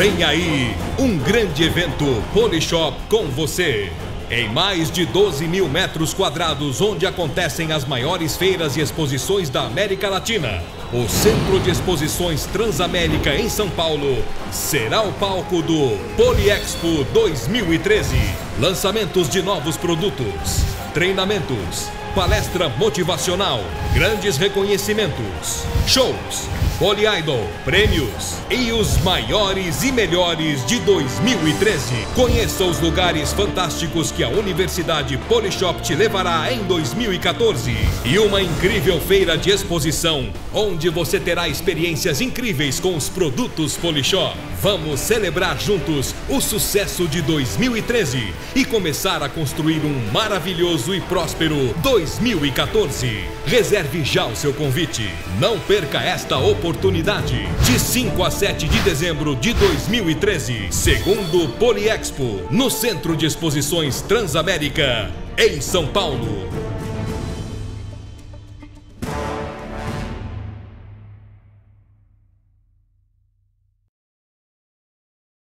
Vem aí um grande evento Polishop com você. Em mais de 12 mil metros quadrados, onde acontecem as maiores feiras e exposições da América Latina, o Centro de Exposições Transamérica em São Paulo será o palco do Poliexpo 2013. Lançamentos de novos produtos, treinamentos, palestra motivacional, grandes reconhecimentos, shows Poly Idol, prêmios e os maiores e melhores de 2013. Conheça os lugares fantásticos que a Universidade Polishop te levará em 2014 e uma incrível feira de exposição onde você terá experiências incríveis com os produtos Polishop. Vamos celebrar juntos o sucesso de 2013 e começar a construir um maravilhoso e próspero 2014. Reserve já o seu convite. Não perca esta oportunidade. De 5 a 7 de dezembro de 2013, segundo Poliexpo, no Centro de Exposições Transamérica, em São Paulo.